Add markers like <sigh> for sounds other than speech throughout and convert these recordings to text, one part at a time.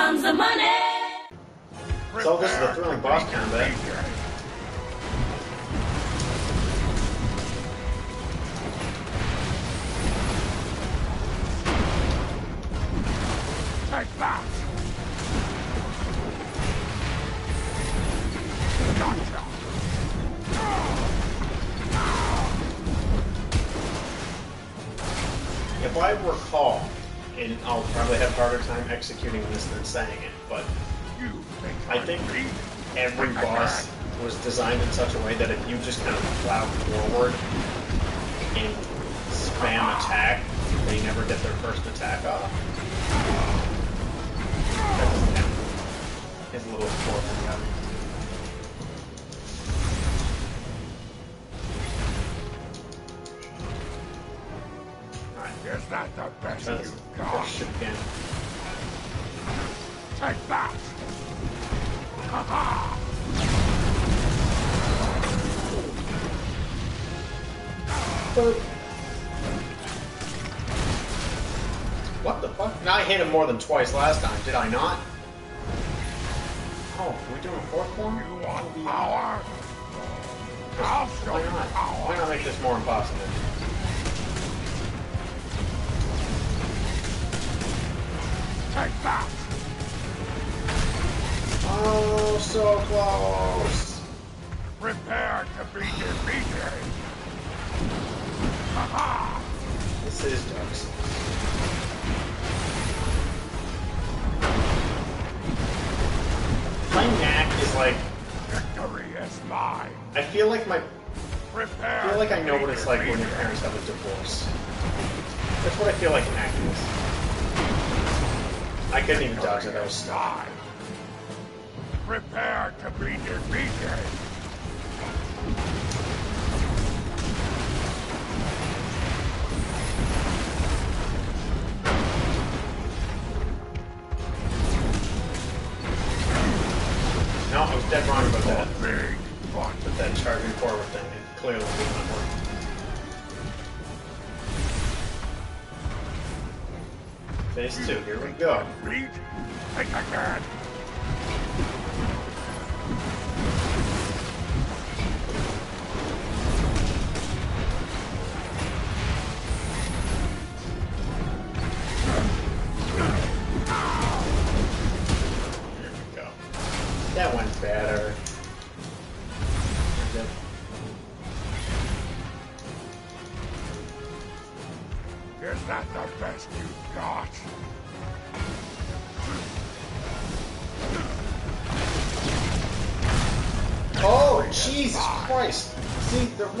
comes the money. So this is the thrilling boss combat. Take that! Gotcha! If I recall, and I'll probably have a harder time executing this than saying it, but I think every boss was designed in such a way that if you just kind of plow forward and spam attack, they never get their first attack off. That doesn't happen. His little forward coming. Is that the best try this, you've this got? shit again. Take that! Ha-ha! What the fuck? Now I hit him more than twice last time, did I not? Oh, are we doing a fourth one? You want power? I'll show Why not? Why not make this more impossible? Take that! Oh, so close! Prepare to be defeated! This is Dark Souls. My knack is like, Victory is mine! I feel like my, Prepare I feel like I know what it's like when your parents have a divorce. That's what I feel like knack is. I couldn't even dodge it, I was. Prepare to be defeated! Phase two, here we go. Beat? Think again! Here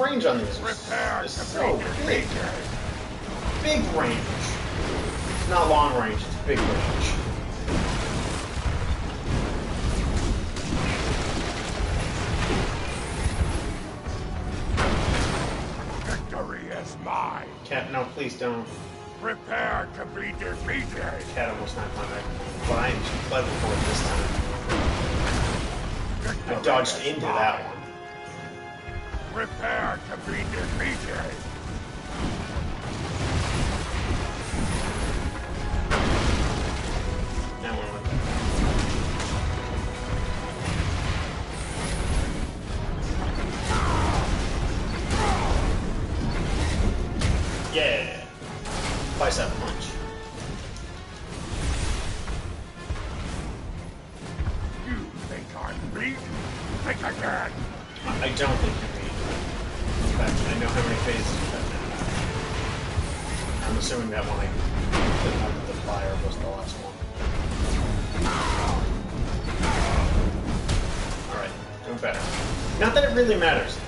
range on these is so big. Big range. It's not long range, it's big range. Victory is mine! Cat, no, please don't. Prepare to be defeated! Cat almost not my back. But I am too clever for it this time. Victory I dodged into mine. that one. Prepare be defeated! Better. Not that it really matters.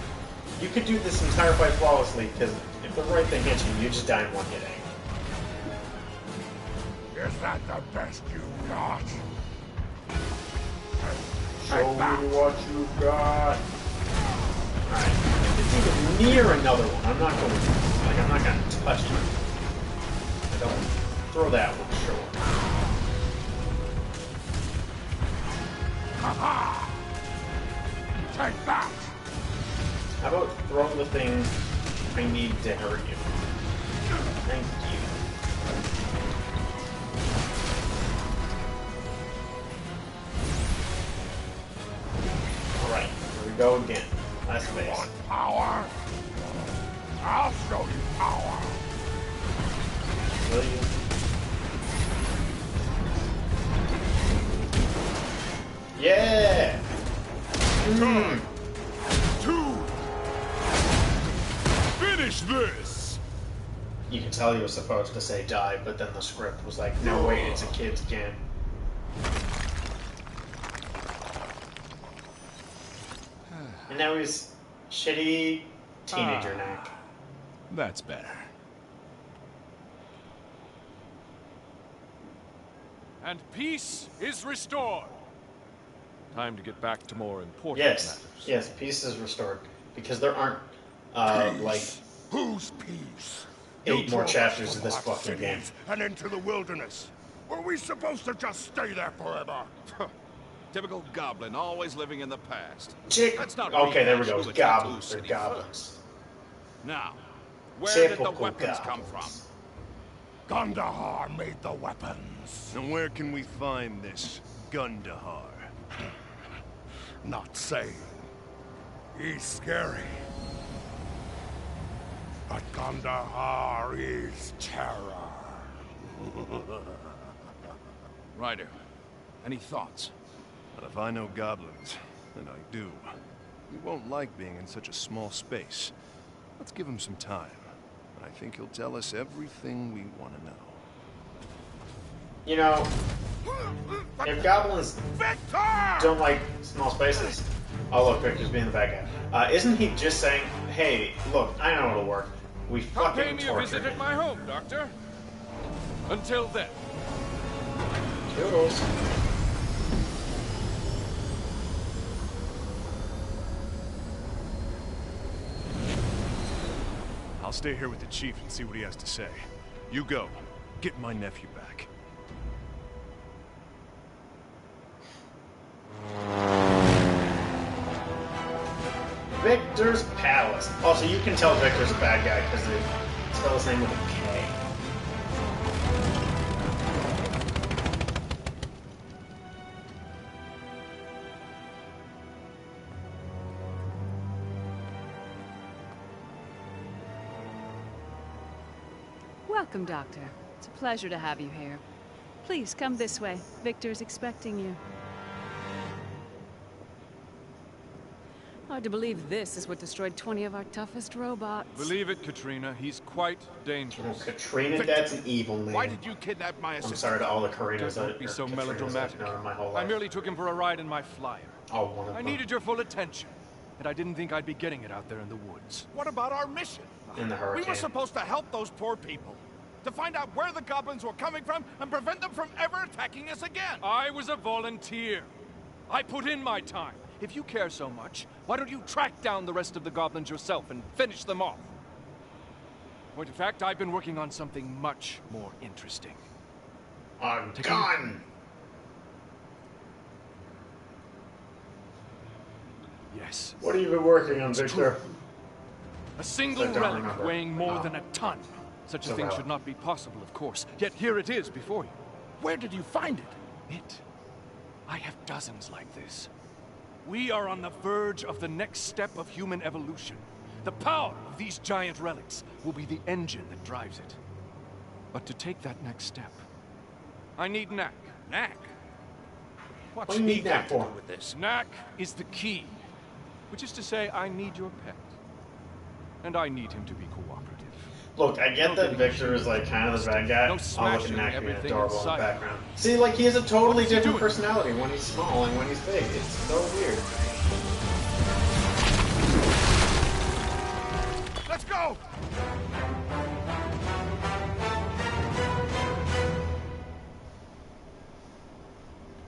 You could do this entire fight flawlessly, because if the right thing hits you, you just die in one hitting. Is that the best you've got? Show me what you've got. Alright. If it's even near another one, I'm not going to. Like, I'm not going to touch it. I don't throw that one, sure. Ha-ha! Take that! How about throwing the thing I need to hurt you? Thank you. Alright, here we go again. Last you Want power? I'll show you power. Will you? Yeah! Mm. Two. Finish this. You can tell you were supposed to say die, but then the script was like, no, wait, it's a kid's game. And now he's shitty teenager neck. That's better. And peace is restored. Time to get back to more important Yes, matters. yes, peace is restored. Because there aren't, uh, like, Whose peace? Eight You more chapters from of this fucking game. And into the wilderness. Were we supposed to just stay there forever? <laughs> Typical goblin, always living in the past. chick. Let's not Okay, there we go. Goblins. They're goblins. Now, where did the Typical weapons come from? Gundahar made the weapons. And where can we find this Gundahar? Not saying. He's scary. But Gundahar is terror. <laughs> Ryder, any thoughts? But if I know goblins, and I do, he won't like being in such a small space. Let's give him some time. I think he'll tell us everything we want to know. You know, if goblins Victor! don't like small spaces. Oh, look, Victor's being the bad guy. Uh, isn't he just saying, hey, look, I know it'll work. We Come pay fucking me a visit at my home, Doctor. Until then, Toodles. I'll stay here with the chief and see what he has to say. You go. Get my nephew back. Victor's Palace. Also, you can tell Victor's a bad guy because they spell his name with a K. Welcome, Doctor. It's a pleasure to have you here. Please come this way. Victor's expecting you. Hard to believe this is what destroyed 20 of our toughest robots. believe it, Katrina, he's quite Oh, dangerous. Katrina, that's an evil name. Why did you kidnap my assistant? I'm sorry to all the Karinas Don't that be or so Katrinas melodramatic. I've known my whole I merely took him for a ride in my flyer. Oh, one of I them. needed your full attention, and I didn't think I'd be getting it out there in the woods. What about our mission? in the hurricane. We were supposed to help those poor people. To find out where the goblins were coming from and prevent them from ever attacking us again. I was a volunteer. I put in my time. If you care so much, why don't you track down the rest of the goblins yourself and finish them off? Point of fact, I've been working on something much more interesting. A gun! Yes, What have you been working on, Victor? a single relic remember. weighing more Oh. than a ton. Such a So thing relic. should not be possible, of course. Yet here it is before you. Where did you find it? It. I have dozens like this. We are on the verge of the next step of human evolution. The power of these giant relics will be the engine that drives it. But to take that next step, I need Knack. Knack. What's What do you he need got Knack to for? do with this? Knack is the key. Which is to say, I need your pet. And I need him to be cooperative. Look, I get that Victor is like kind of the bad guy. No Oh, look at being adorable in the background. See, like he has a totally different personality when he's small and when he's big. It's so weird. Let's go!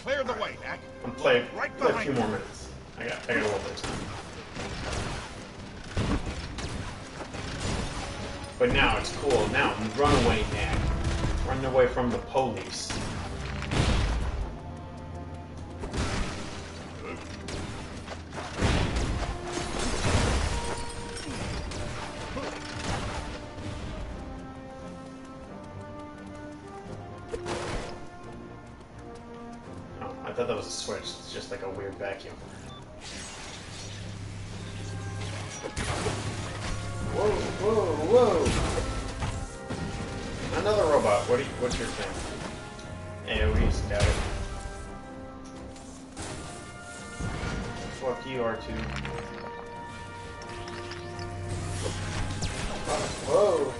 Clear the way, Knack. I'm playing Right play a few more minutes. I got, I got a little bit of time. But now it's cool. Now run away, Knack. Run away from the police. Oh, I thought that was a switch. It's just like a weird vacuum. Whoa, whoa, whoa! Another robot. What you, what's your thing? AoE scout. Fuck you, R2. Whoa!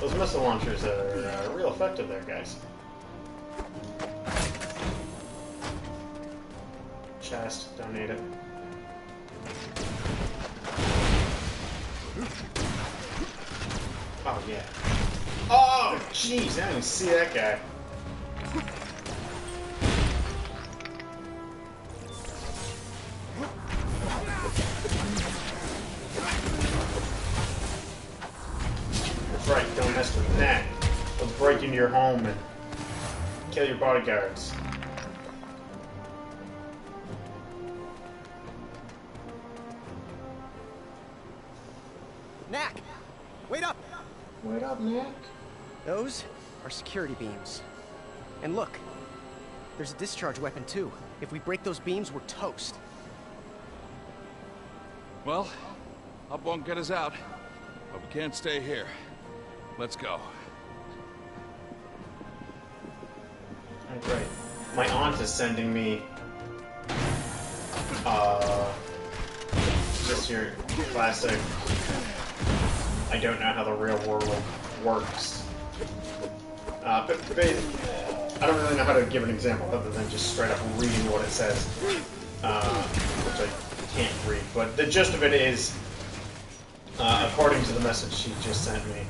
Those missile launchers are uh, real effective there, guys. Chest, donate it. Oh, yeah. Oh, jeez, I didn't even see that guy. That's right, don't mess with that. They'll break into your home and kill your bodyguards. Knack! Wait up! Wait up, Nick. Those are security beams. And look, there's a discharge weapon too. If we break those beams, we're toast. Well, up won't get us out, but we can't stay here. Let's go. Oh, great. My aunt is sending me, uh, just your classic, I don't know how the real world works. Uh, but, but I don't really know how to give an example other than just straight up reading what it says, uh, which I can't read. But the gist of it is, uh, according to the message she just sent me,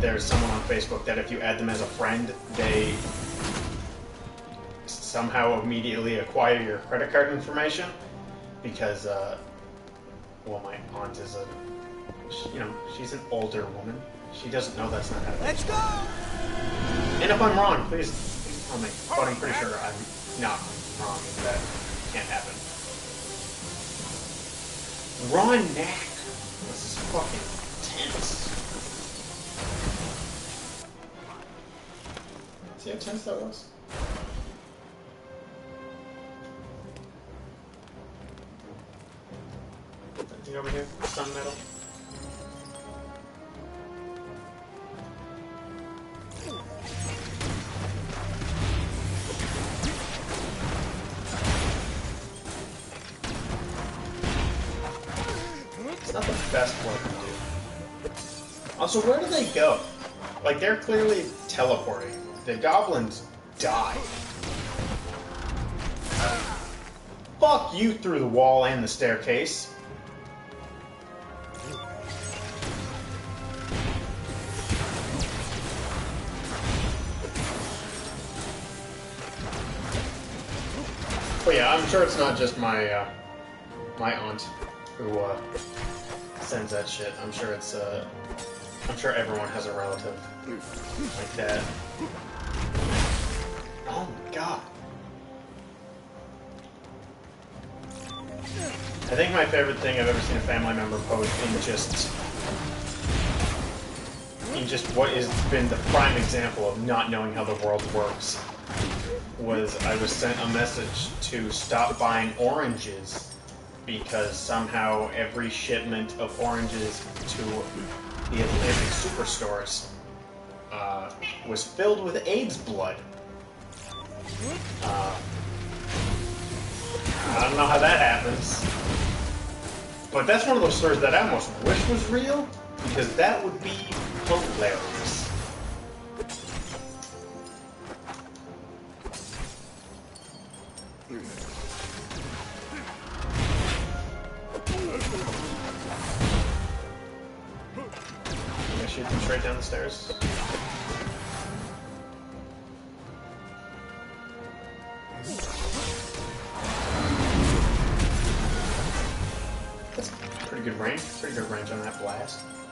there's someone on Facebook that if you add them as a friend, they somehow immediately acquire your credit card information because, uh, well, my aunt is a, she, you know, she's an older woman. She doesn't know that's not how it Let's go! And if I'm wrong, please, please tell me. But I'm pretty sure I'm not wrong and that can't happen. Run, Knack! This is fucking tense. See how tense that was? Anything over here? Sun metal? Also, where do they go? Like, they're clearly teleporting. The goblins die. Fuck you through the wall and the staircase. But yeah, I'm sure it's not just my uh, my aunt who uh, sends that shit. I'm sure it's uh, I'm sure everyone has a relative like that. Oh my god. I think my favorite thing I've ever seen a family member post in just in just what has been the prime example of not knowing how the world works was I was sent a message to stop buying oranges because somehow every shipment of oranges to the Atlantic superstores uh, was filled with AIDS blood. Uh, I don't know how that happens. But that's one of those stories that I almost wish was real, because that would be hilarious.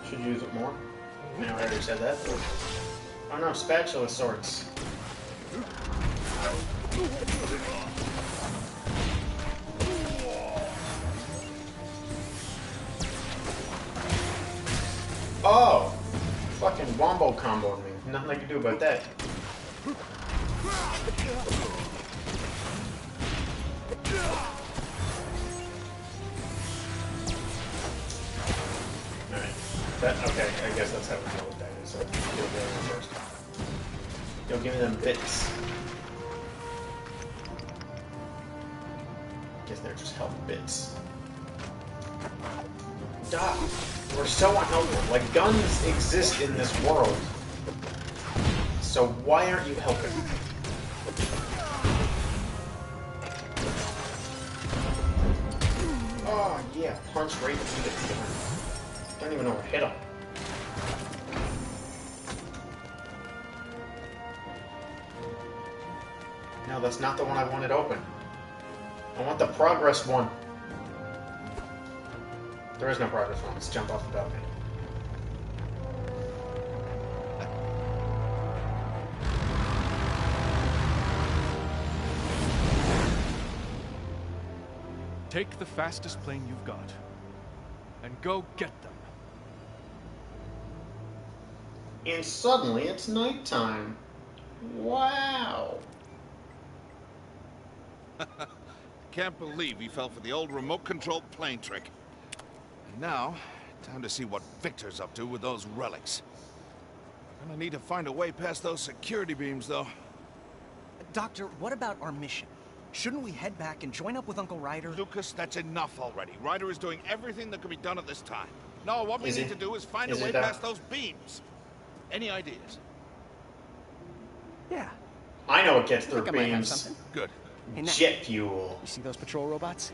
Should use it more. I know I already said that. Oh no, spatula sorts. Oh! Fucking wombo comboed me. Nothing I can do about that. That, okay, I guess that's how we deal with that. So, you'll go first. You'll give me them bits. Guess they're just health bits. Doc, we're so unhelpful. Like, guns exist in this world. So why aren't you helping? Oh, yeah, punch right through the. I don't even know to hit him. No, that's not the one I wanted open. I want the progress one. There is no progress one. Let's jump off the balcony. Take the fastest plane you've got. And go get them. And suddenly it's nighttime. Wow. <laughs> Can't believe he fell for the old remote-controlled plane trick. And now, time to see what Victor's up to with those relics. Gonna need to find a way past those security beams, though. Doctor, what about our mission? Shouldn't we head back and join up with Uncle Ryder? Lucas, that's enough already. Ryder is doing everything that can be done at this time. No, what we Is need it- to do is find is a way past those beams. Any ideas? Yeah, I know it gets I through think I might have beams. something. Good. Jet fuel. you see those patrol robots?